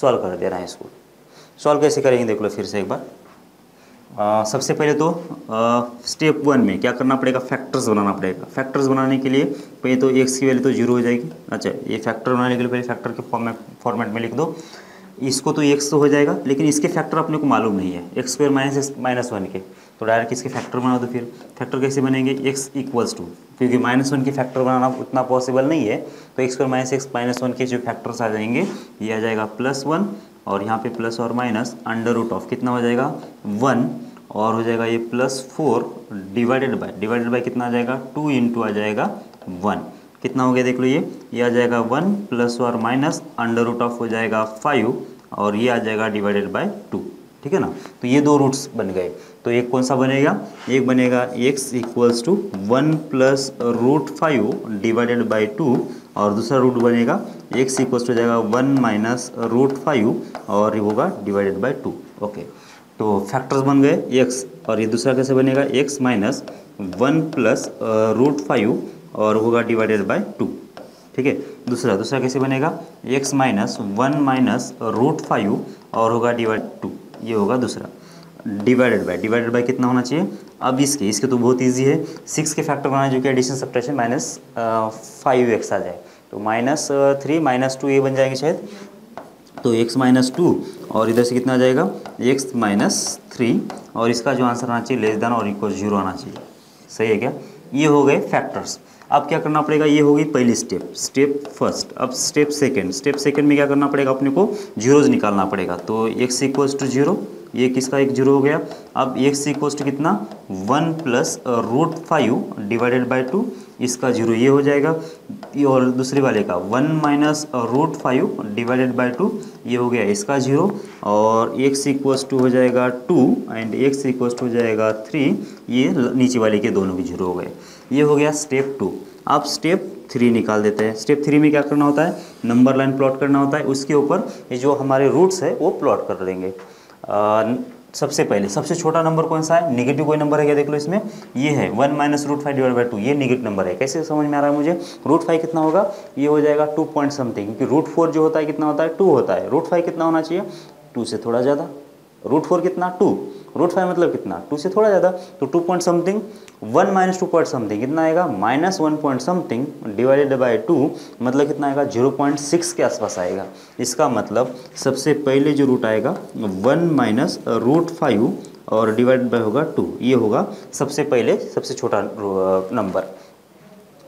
सॉल्व कर रहा है इसको. सॉल्व कैसे करेंगे? देख लो फिर से एक बार. आ, सबसे पहले तो स्टेप वन में क्या करना पड़ेगा? फैक्टर्स बनाना पड़ेगा. फैक्टर्स बनाने के लिए पहले तो एक्स की वैल्यू तो ज़ीरो हो जाएगी. अच्छा ये फैक्टर बनाने के लिए पहले फैक्टर के फॉर्मेट फॉर्मेट में लिख दो. इसको तो एक्स तो हो जाएगा लेकिन इसके फैक्टर अपने को मालूम नहीं है. X square minus minus one के. तो डायरेक्ट इसके फैक्टर बना दो फिर. फैक्टर कैसे बनेंगे? एक्स इक्वल्स टू क्योंकि माइनस वन के फैक्टर बनाना उतना पॉसिबल नहीं है तो x square minus x minus one के जो फैक्टर्स आ जाएँगे, ये आ जाएगा प्लस वन और यहाँ पे प्लस और माइनस अंडर रूट ऑफ़ कितना हो जाएगा? वन और हो जाएगा ये plus four divided by divided by कितना आ जाएगा? टू इंटू आ जाएगा वन कितना हो गया देख लो ये? ये आ जाएगा वन प्लस और माइनस अंडर रूट ऑफ़ हो जाएगा फाइव और ये आ जाएगा डिवाइडेड बाय टू ठीक है ना? तो ये दो रूट्स बन गए। तो एक कौन सा बनेगा? एक बनेगा x equals to one plus root five divided by two और दूसरा रूट बनेगा एक्स इक्वल्स टू जाएगा वन माइनस रूट फाइव और ये होगा डिवाइडेड बाई टू ओके तो फैक्टर्स बन गए एक्स और ये दूसरा कैसे बनेगा? X minus one plus root five और होगा डिवाइडेड बाय टू ठीक है? दूसरा दूसरा कैसे बनेगा? X minus one minus root five और होगा डिवाइड टू ये होगा दूसरा. डिवाइडेड बाय डिवाइडेड बाय कितना होना चाहिए? अब इसके इसके तो बहुत इजी है। सिक्स के फैक्टर बनाए जो कि addition subtraction minus five x आ जाए। तो माइनस थ्री माइनस टू ये बन जाएँगे शायद। तो x माइनस टू और इधर से कितना आ जाएगा? X माइनस थ्री और इसका जो आंसर आना चाहिए लेस देन और इक्वल ज़ीरो आना चाहिए। सही है क्या? ये हो गए फैक्टर्स अब क्या करना पड़ेगा? ये होगी पहली स्टेप स्टेप फ़र्स्ट अब स्टेप सेकेंड स्टेप सेकेंड में क्या करना पड़ेगा? अपने को जीरोज निकालना पड़ेगा। तो एक्स इक्वल्स टू ज़ीरो ये किसका एक ज़ीरो हो गया? अब एक्स इक्वल्स टू कितना? One plus root five divided by two इसका ज़ीरो ये हो जाएगा। और दूसरे वाले का, one minus root five divided by two ये हो गया इसका ज़ीरो। और एक्स इक्वल्स टू हो जाएगा two and x equals to हो जाएगा थ्री ये नीचे वाले के दोनों के ज़ीरो हो गए। ये हो गया स्टेप टू अब स्टेप थ्री निकाल देते हैं। स्टेप थ्री में क्या करना होता है? नंबर लाइन प्लॉट करना होता है। उसके ऊपर ये जो हमारे रूट्स है, वो प्लॉट कर देंगे। सबसे पहले, सबसे छोटा नंबर कौन सा है? निगेटिव कोई नंबर है क्या? देख लो इसमें। ये है one minus root five divide by two ये निगेटिव नंबर है। कैसे समझ में आ रहा है मुझे? रूट फाइव कितना होगा? ये हो जाएगा टू पॉइंट समथिंग क्योंकि रूट फोर जो होता है, कितना होता है? टू होता है। रूट फाइव कितना होना चाहिए? टू से थोड़ा ज़्यादा। रूट फोर कितना? टू रूट फाइव मतलब कितना? टू से थोड़ा ज़्यादा तो two point something one minus two point something कितना आएगा? Minus one point something divided by two मतलब कितना आएगा? ज़ीरो पॉइंट सिक्स के आसपास आएगा। इसका मतलब सबसे पहले जो रूट आएगा वन माइनस रूट फाइव और डिवाइडेड बाई होगा टू ये होगा सबसे पहले, सबसे छोटा नंबर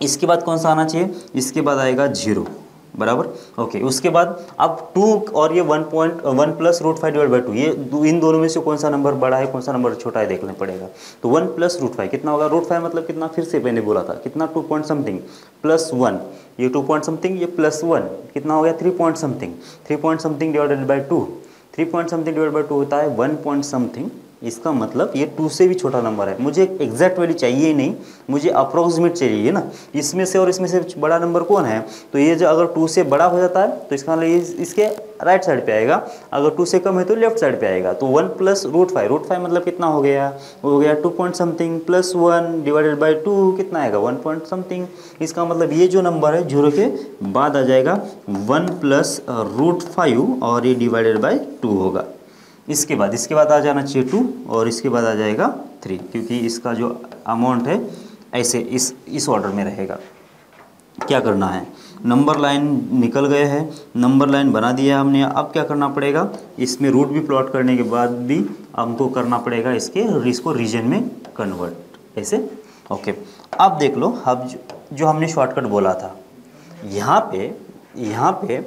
इसके बाद कौन सा आना चाहिए? इसके बाद आएगा ज़ीरो बराबर? ओके उसके बाद अब टू और ये one point one plus root five divide by two ये इन दोनों में से कौन सा नंबर बड़ा है, कौन सा नंबर छोटा है, देखना पड़ेगा। तो वन प्लस रूट फाइव कितना होगा? रूट फाइव मतलब कितना? फिर से मैंने बोला था, कितना? Two point something plus one ये टू पॉइंट समथिंग ये प्लस वन कितना हो गया? Three point something three point something divided by two three point something divide by two होता है वन पॉइंट समथिंग इसका मतलब ये टू से भी छोटा नंबर है। मुझे एग्जैक्ट वैल्यू चाहिए ही नहीं, मुझे अप्रोक्सीमेट चाहिए ना? इसमें से और इसमें से बड़ा नंबर कौन है? तो ये जो अगर टू से बड़ा हो जाता है तो इसका मतलब इसके राइट साइड पे आएगा। अगर टू से कम है तो लेफ़्ट साइड पे आएगा। तो one plus root five root five मतलब कितना हो गया? हो गया two point something plus one divided by two कितना आएगा? वन पॉइंट समथिंग इसका मतलब ये जो नंबर है ज़ीरो के बाद आ जाएगा। वन प्लस रूट फाइव और ये डिवाइडेड बाई टू होगा। इसके बाद इसके बाद आ जाना चाहिए टू और इसके बाद आ जाएगा थ्री क्योंकि इसका जो अमाउंट है ऐसे इस इस ऑर्डर में रहेगा। क्या करना है? नंबर लाइन निकल गए हैं। नंबर लाइन बना दिया है हमने। अब क्या करना पड़ेगा? इसमें रूट भी प्लॉट करने के बाद भी हमको करना पड़ेगा इसके इसको रीजन में कन्वर्ट ऐसे? ओके अब देख लो अब जो, हमने शॉर्टकट बोला था यहाँ पे यहाँ पे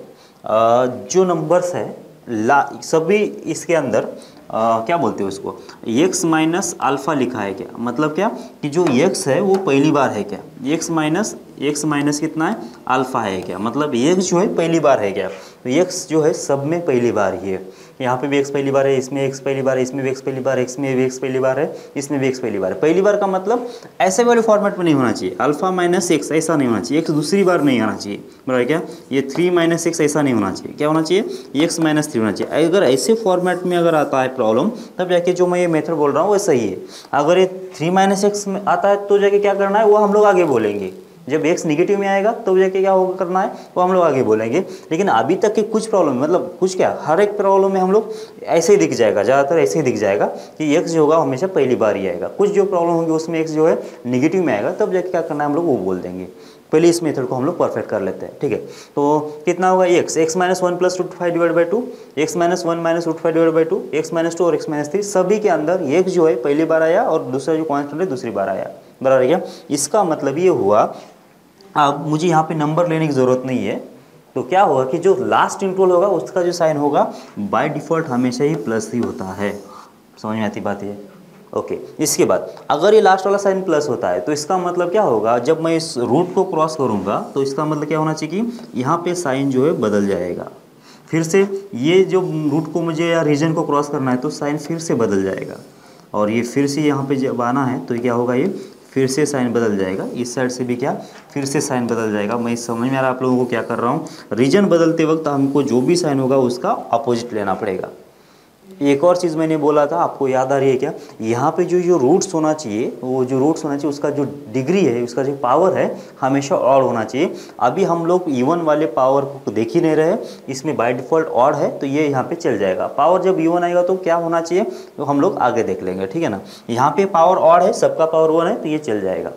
जो नंबर्स है ला सभी इसके अंदर आ, क्या बोलते हैं उसको? X माइनस अल्फ़ा लिखा है क्या? मतलब क्या? कि जो x है वो पहली बार है क्या? X माइनस एक्स माइनस कितना है? अल्फ़ा है क्या? मतलब x जो है पहली बार है क्या? तो जो है सब में पहली बार ही है। यहाँ पे भी एक्स पहली बार है, इसमें एक्स पहली बार है, इसमें भी एक्स पहली बार इसमें भी एक्स पहली बार है, इसमें भी एक्स पहली बार है। पहली बार का मतलब ऐसे वाले फॉर्मेट में नहीं होना चाहिए। अल्फ़ा माइनस एक्स ऐसा नहीं होना चाहिए। एक्स दूसरी बार नहीं आना चाहिए। बराबर क्या? ये थ्री माइनस एक्स ऐसा नहीं होना चाहिए। क्या होना चाहिए? एक्स माइनस थ्री होना चाहिए। अगर ऐसे फॉर्मेट में अगर आता है प्रॉब्लम तब जाके जो मैं ये मेथड बोल रहा हूँ, वो सही है। अगर ये थ्री माइनस एक्स में आता है तो जाके क्या करना है? वो हम लोग आगे बोलेंगे। जब एक्स निगेटिव में आएगा तो जाके क्या होगा करना है, वो हम लोग आगे बोलेंगे। लेकिन अभी तक के कुछ प्रॉब्लम मतलब कुछ क्या, हर एक प्रॉब्लम में हम लोग ऐसे ही दिख जाएगा, ज़्यादातर ऐसे ही दिख जाएगा कि एक्स जो होगा हमेशा पहली बार ही आएगा। कुछ जो प्रॉब्लम होगी, उसमें एक्स जो है निगेटिव में आएगा, तब जाके क्या करना है, हम लोग वो बोल देंगे। पहले इस मेथड को हम लोग परफेक्ट कर लेते हैं, ठीक है? तो कितना होगा x x minus one plus root five divide by two x minus one minus root five divide by two x minus two और एक्स माइनस थ्री सभी के अंदर एक जो है पहली बार आया और दूसरा जो कॉन्स्टेंट है, दूसरी बार आया। बराबर क्या? इसका मतलब ये हुआ अब मुझे यहाँ पे नंबर लेने की ज़रूरत नहीं है। तो क्या होगा कि जो लास्ट इंटरवल होगा, उसका जो साइन होगा बाय डिफ़ॉल्ट हमेशा ही प्लस ही होता है। समझ में आती बात ये? ओके इसके बाद, अगर ये लास्ट वाला साइन प्लस होता है तो इसका मतलब क्या होगा? जब मैं इस रूट को क्रॉस करूँगा तो इसका मतलब क्या होना चाहिए कि यहाँ पे साइन जो है बदल जाएगा। फिर से ये जो रूट को मुझे या रीजन को क्रॉस करना है तो साइन फिर से बदल जाएगा। और ये फिर से यहाँ पे जब आना है तो क्या होगा ये? फिर से साइन बदल जाएगा। इस साइड से भी क्या? फिर से साइन बदल जाएगा। मैं इस समझ में आ रहा आप लोगों को क्या कर रहा हूँ? रीजन बदलते वक्त हमको जो भी साइन होगा उसका अपोजिट लेना पड़ेगा। एक और चीज़ मैंने बोला था, आपको याद आ रही है क्या? यहाँ पे जो जो रूट्स होना चाहिए, वो जो रूट्स होना चाहिए, उसका जो डिग्री है, उसका जो पावर है, हमेशा और होना चाहिए। अभी हम लोग इवन वाले पावर को देख ही नहीं रहे, इसमें बाय डिफ़ॉल्ट और है तो ये यहाँ पे चल जाएगा। पावर जब इवन आएगा तो क्या होना चाहिए? तो हम लोग आगे देख लेंगे, ठीक है ना? यहाँ पे पावर और है, सबका पावर वन है तो ये चल जाएगा,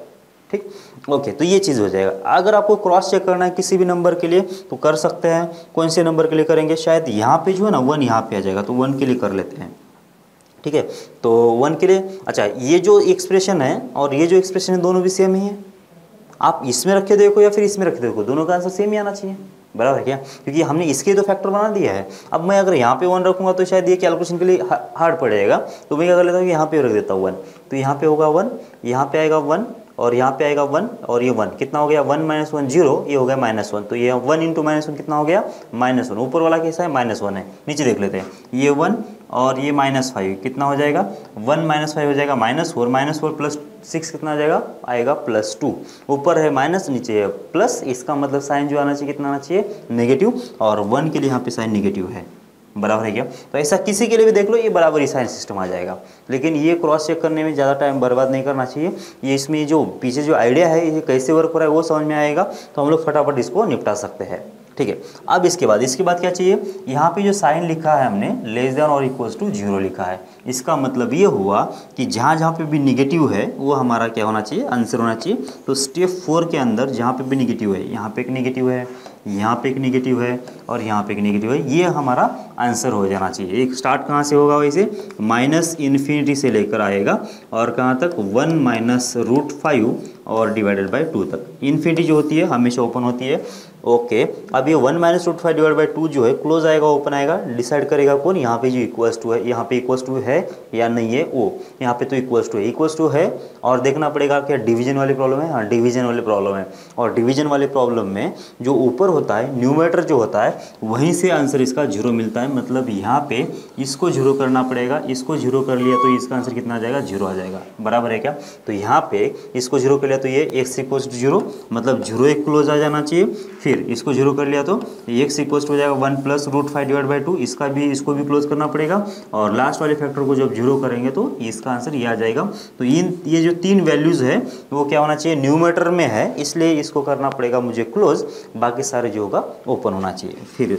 ठीक? ओके तो ये चीज़ हो जाएगा। अगर आपको क्रॉस चेक करना है किसी भी नंबर के लिए तो कर सकते हैं। कौन से नंबर के लिए करेंगे? शायद यहाँ पे जो है ना वन यहाँ पे आ जाएगा तो वन के लिए कर लेते हैं। ठीक है? तो वन के लिए अच्छा ये जो एक्सप्रेशन है और ये जो एक्सप्रेशन है, दोनों भी सेम ही है? आप इसमें रखे देखो या फिर इसमें रखे देखो? दोनों का आंसर सेम ही आना चाहिए। बराबर है क्या? क्योंकि हमने इसके तो फैक्टर बना दिया है। अब मैं अगर यहाँ पे वन रखूँगा तो शायद ये कैलकुलेशन के लिए हार्ड पड़ेगा तो मैं क्या कर लेता हूँ, यहाँ पे रख देता हूँ वन तो यहाँ पे होगा वन यहाँ पे आएगा वन और यहाँ पे आएगा वन और ये वन। कितना हो गया? वन माइनस वन ज़ीरो ये हो गया माइनस वन तो ये वन इंटू माइनस वन कितना हो गया? माइनस वन ऊपर वाला कैसा है? माइनस वन है। नीचे देख लेते हैं। ये वन और ये माइनस फाइव कितना हो जाएगा? वन माइनस फाइव हो जाएगा minus four minus four plus six कितना आ जाएगा? आएगा प्लस टू ऊपर है माइनस नीचे है प्लस इसका मतलब साइन जो आना चाहिए, कितना आना चाहिए? नेगेटिव और वन के लिए यहाँ पे साइन नेगेटिव है। बराबर है क्या? तो ऐसा किसी के लिए भी देख लो, ये बराबर ही साइन सिस्टम आ जाएगा। लेकिन ये क्रॉस चेक करने में ज़्यादा टाइम बर्बाद नहीं करना चाहिए। ये इसमें जो पीछे जो आइडिया है, ये कैसे वर्क हो रहा है, वो समझ में आएगा तो हम लोग फटाफट इसको निपटा सकते हैं। ठीक है? अब इसके बाद इसके बाद क्या चाहिए? यहाँ पे जो साइन लिखा है हमने लेस देन और इक्वल्स टू ज़ीरो लिखा है। इसका मतलब ये हुआ कि जहाँ जहाँ पे भी निगेटिव है, वो हमारा क्या होना चाहिए? आंसर होना चाहिए। तो स्टेप फोर के अंदर जहाँ पे भी निगेटिव है, यहाँ पे एक निगेटिव है। यहाँ पे एक निगेटिव है और यहाँ पे एक निगेटिव है। ये हमारा आंसर हो जाना चाहिए। एक स्टार्ट कहाँ से होगा वैसे? माइनस इन्फिनिटी से लेकर आएगा और कहाँ तक? वन माइनस रूट फाइव और डिवाइडेड बाई टू तक। इन्फिनिटी जो होती है, हमेशा ओपन होती है। ओके। अब ये one minus root five divide by two जो है, क्लोज आएगा, ओपन आएगा, डिसाइड करेगा कौन? यहाँ पे जो इक्वल्स टू है, यहाँ पे इक्वल्स टू है या नहीं है वो? यहाँ पे तो इक्वल्स टू है। इक्वल्स टू है और देखना पड़ेगा क्या डिवीज़न वाली प्रॉब्लम है हाँ डिवीज़न वाली प्रॉब्लम है। और डिवीज़न वाली प्रॉब्लम में जो ऊपर होता है न्यूमेटर जो होता है, वहीं से आंसर इसका ज़ीरो मिलता है। मतलब यहाँ पे इसको ज़ीरो करना पड़ेगा, इसको ज़ीरो कर लिया तो इसका आंसर कितना आ जाएगा? ज़ीरो आ जाएगा। बराबर है क्या? तो यहाँ पे इसको ज़ीरो कर लिया तो ये एक्स इक्वल्स टू ज़ीरो मतलब ज़ीरो एक क्लोज आ जाना चाहिए, फिर फिर इसको ज़ीरो कर लिया तो एक्स इक्वस्ट हो जाएगा one plus root five divide by two इसका भी, इसको भी क्लोज करना पड़ेगा। और लास्ट वाले फैक्टर को जब ज़ीरो करेंगे तो इसका आंसर ये आ जाएगा। तो इन, ये जो तीन वैल्यूज़ है, वो क्या होना चाहिए? न्यूमेटर में है, इसलिए इसको करना पड़ेगा मुझे क्लोज बाकी सारे जो होगा ओपन होना चाहिए। फिर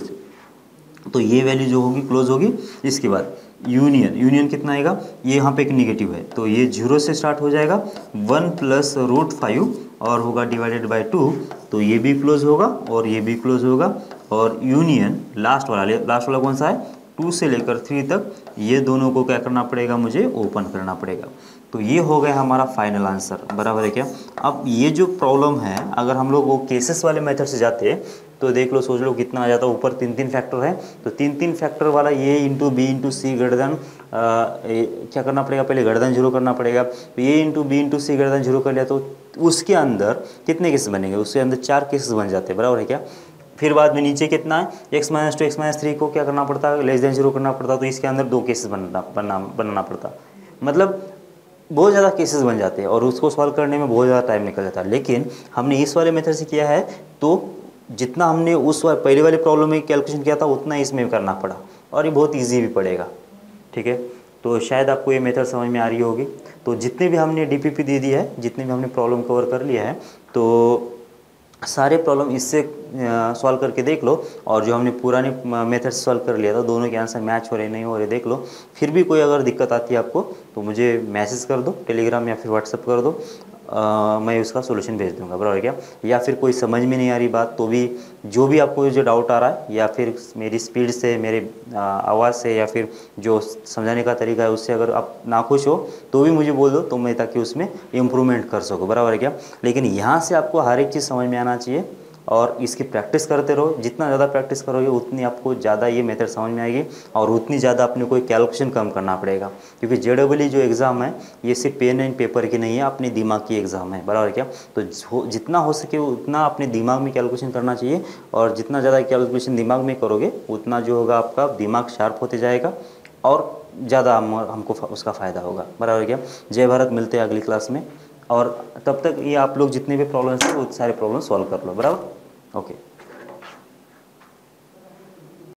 तो ये वैल्यू जो होगी क्लोज होगी। इसके बाद यूनियन यूनियन कितना आएगा? ये यहाँ पे एक निगेटिव है तो ये ज़ीरो से स्टार्ट हो जाएगा। वन प्लस रूट फाइव और होगा डिवाइडेड बाय टू तो ये भी क्लोज होगा और ये भी क्लोज होगा। और यूनियन लास्ट वाला लास्ट वाला कौन सा है? टू से लेकर थ्री तक, ये दोनों को क्या करना पड़ेगा मुझे? ओपन करना पड़ेगा। तो ये हो गया हमारा फाइनल आंसर बराबर है क्या? अब ये जो प्रॉब्लम है, अगर हम लोग वो केसेस वाले मेथड से जाते तो देख लो, सोच लो कितना आ जाता है। ऊपर तीन तीन फैक्टर है। तो तीन तीन फैक्टर वाला ये इंटू बी इंटू सी गर्दन क्या करना पड़ेगा? पहले गर्दन ज़ीरो करना पड़ेगा। तो ये इंटू बी इंटू सी गर्दन ज़ीरो कर लिया तो उसके अंदर कितने केसेस बनेंगे? उसके अंदर चार केसेस बन जाते हैं, बराबर है क्या? फिर बाद में नीचे कितना है? X minus two x minus three को क्या करना पड़ता है? लेस देन ज़ीरो करना पड़ता तो इसके अंदर दो केसेस बनना बनना, बनाना पड़ता। मतलब बहुत ज़्यादा केसेस बन जाते हैं, और उसको सॉल्व करने में बहुत ज़्यादा टाइम निकल जाता है। लेकिन हमने इस वाले मेथड से किया है तो जितना हमने उस पहले वाले प्रॉब्लम में कैलकुलेशन किया था, उतना इसमें भी करना पड़ा। और ये बहुत ईजी भी पड़ेगा। ठीक है? तो शायद आपको ये मेथड समझ में आ रही होगी। तो जितने भी हमने डीपीपी दे दी है, जितने भी हमने प्रॉब्लम कवर कर लिया है तो सारे प्रॉब्लम इससे सॉल्व करके देख लो। और जो हमने पुराने मेथड सॉल्व कर लिया था, दोनों के आंसर मैच हो रहे, नहीं हो रहे, देख लो। फिर भी कोई अगर दिक्कत आती है आपको तो मुझे मैसेज कर दो टेलीग्राम या फिर व्हाट्सअप कर दो। आ, मैं उसका सोल्यूशन भेज दूँगा बराबर क्या? या फिर कोई समझ में नहीं आ रही बात तो भी जो भी आपको जो डाउट आ रहा है या फिर मेरी स्पीड से मेरे आवाज़ से या फिर जो समझाने का तरीका है उससे अगर आप नाखुश हो तो भी मुझे बोल दो तो मैं ताकि उसमें इम्प्रूवमेंट कर सकूँ बराबर क्या? लेकिन यहाँ से आपको हर एक चीज़ समझ में आना चाहिए। और इसकी प्रैक्टिस करते रहो। जितना ज़्यादा प्रैक्टिस करोगे उतनी आपको ज़्यादा ये मेथड समझ में आएगी और उतनी ज़्यादा अपने कोई कैलकुलेशन कम करना पड़ेगा। क्योंकि जे जो एग्ज़ाम है ये सिर्फ़ पेन एंड पेपर की नहीं है अपने दिमाग की एग्ज़ाम है। बराबर क्या? तो जितना हो सके उतना अपने दिमाग में कैलकुलेशन करना चाहिए और जितना ज़्यादा कैलकुलेशन दिमाग में करोगे उतना जो होगा आपका दिमाग शार्प होते जाएगा और ज़्यादा हम, हमको उसका फ़ायदा होगा। बराबर क्या? जय भारत मिलते हैं अगली क्लास में और तब तक ये आप लोग जितने भी प्रॉब्लम्स हैं वो सारे प्रॉब्लम सॉल्व कर लो। बराबर? ओके